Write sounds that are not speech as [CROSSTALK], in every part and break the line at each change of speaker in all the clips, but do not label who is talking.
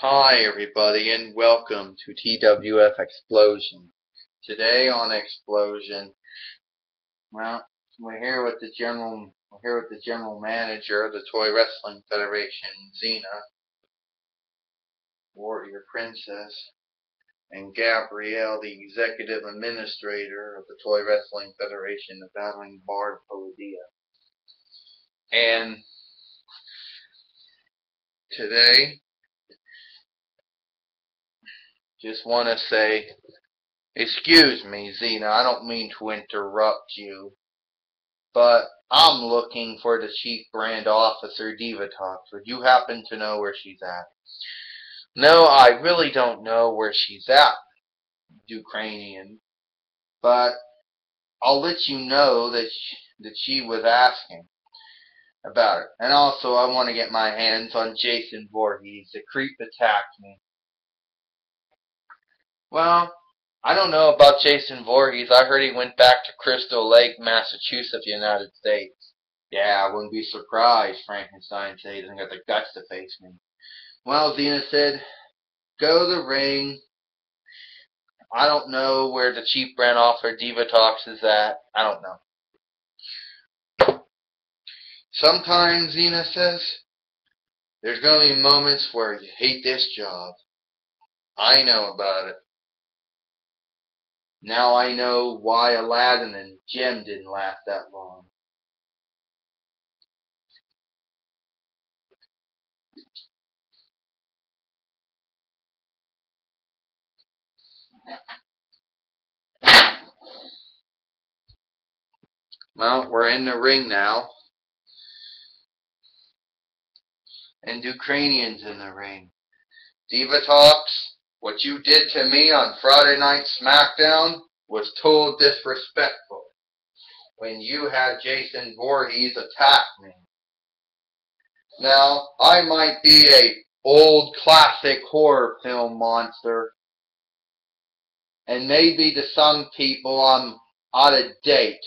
Hi everybody and welcome to TWF Xplosion. Today on Xplosion, well, we're here with the general we're here with the general manager of the Toy Wrestling Federation, Xena, Warrior Princess, and Gabrielle, the executive administrator of the Toy Wrestling Federation, the Battling Bard Potidaea. And today just want to say, excuse me, Xena, I don't mean to interrupt you, but I'm looking for the Chief Brand Officer, Divatox. Would you happen to know where she's at? No, I really don't know where she's at, Ukrainian, but I'll let you know that she, that she was asking about it. And also, I want to get my hands on Jason Voorhees. The creep attacked me. Well, I don't know about Jason Voorhees. I heard he went back to Crystal Lake, Massachusetts, United States. Yeah, I wouldn't be surprised, Frankenstein said. He doesn't got the guts to face me. Well, Xena said, go to the ring. I don't know where the Chief Brand Divatox is at. I don't know. Sometimes, Xena says, there's going to be moments where you hate this job. I know about it. Now I know why Aladdin and Jem didn't last that long. Well, we're in the ring now. And Ukrainians in the ring. Divatox, what you did to me on Friday Night SmackDown was total disrespectful. When you had Jason Voorhees attack me. Now, I might be a old classic horror film monster. And maybe to some people I'm out of date.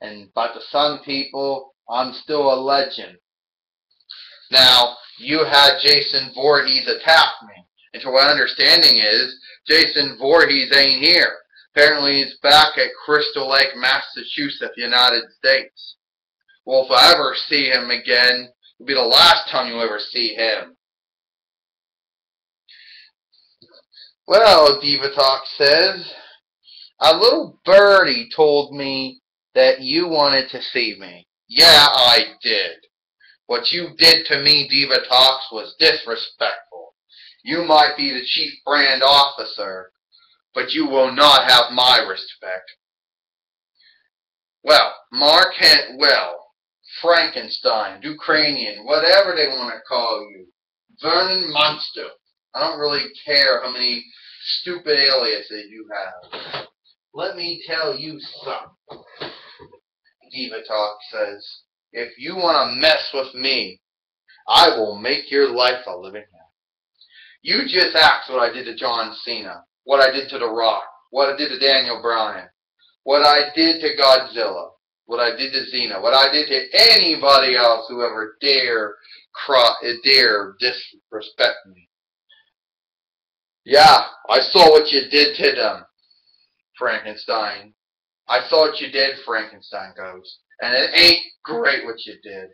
And but to some people I'm still a legend. Now, you had Jason Voorhees attack me. And to my understanding is, Jason Voorhees ain't here. Apparently he's back at Crystal Lake, Massachusetts, United States. Well, if I ever see him again, it'll be the last time you'll ever see him. Well, Diva Divatox says, a little birdie told me that you wanted to see me. Yeah, I did. What you did to me, Divatox, was disrespectful. You might be the chief brand officer, but you will not have my respect. Well, Mark Hent, well, Frankenstein, Ukrainian, whatever they want to call you, Vernon Monster. I don't really care how many stupid aliases you have. Let me tell you something. Divatox says, if you want to mess with me, I will make your life a living hell. You just asked what I did to John Cena, what I did to The Rock, what I did to Daniel Bryan, what I did to Godzilla, what I did to Xena, what I did to anybody else who ever dare cry, dare disrespect me. Yeah, I saw what you did to them, Frankenstein. I saw what you did, Frankenstein goes. And it ain't great what you did.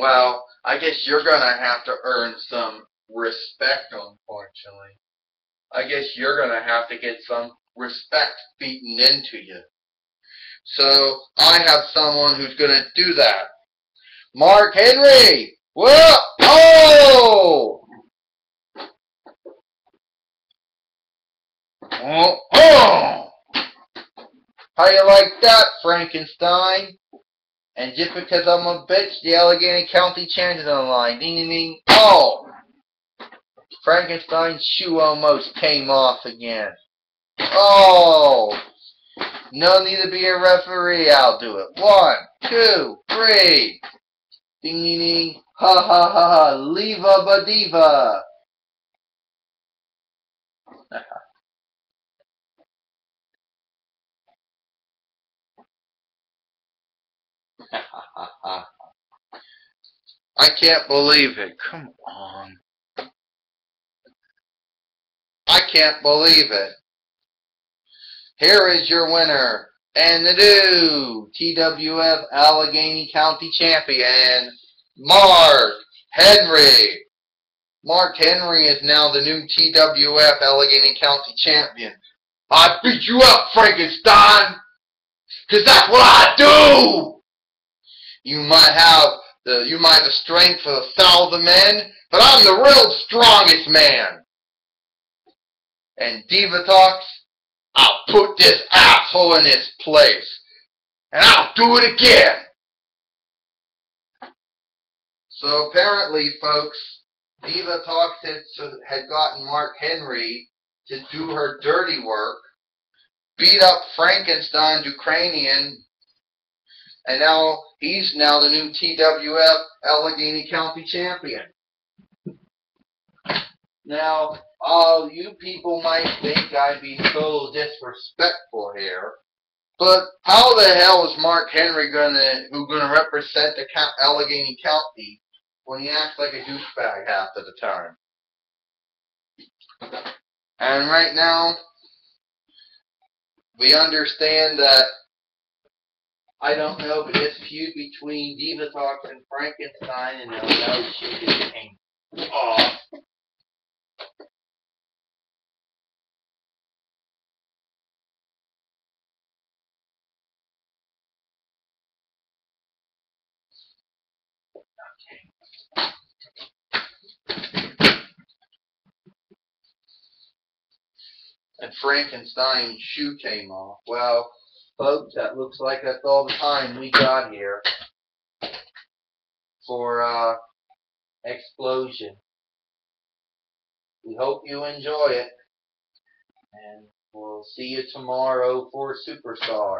Well, I guess you're going to have to earn some respect, unfortunately. I guess you're going to have to get some respect beaten into you. So I have someone who's going to do that. Mark Henry! Whoa! Oh! Oh! How you like that, Frankenstein? And just because I'm a bitch, the Allegheny County changes on the line. Ding ding ding. Oh! Frankenstein's shoe almost came off again. Oh! No need to be a referee. I'll do it. One, two, three. Ding ding ding. Ha ha ha ha. Leva Badiva. [LAUGHS] [LAUGHS] I can't believe it. Come on. I can't believe it. Here is your winner and the new TWF Allegheny County Champion, Mark Henry. Mark Henry is now the new TWF Allegheny County Champion. I beat you up, Frankenstein! Cause that's what I do! You might have the you might the strength of a thousand men, but I'm the real strongest man. And Divatox, I'll put this asshole in his place. And I'll do it again. So apparently, folks, Divatox had, had gotten Mark Henry to do her dirty work, beat up Frankenstein Ukrainian, and now he's now the new TWF Allegheny County champion. Now, all you people might think I'd be so disrespectful here, but how the hell is Mark Henry gonna who gonna represent the Allegheny County when he acts like a douchebag half of the time? And right now, we understand that I don't know, but this feud between Divatox and Frankenstein and those shit is came off. and Frankenstein's shoe came off. Well, folks, that looks like that's all the time we got here for uh, Xplosion. We hope you enjoy it, and we'll see you tomorrow for Superstar.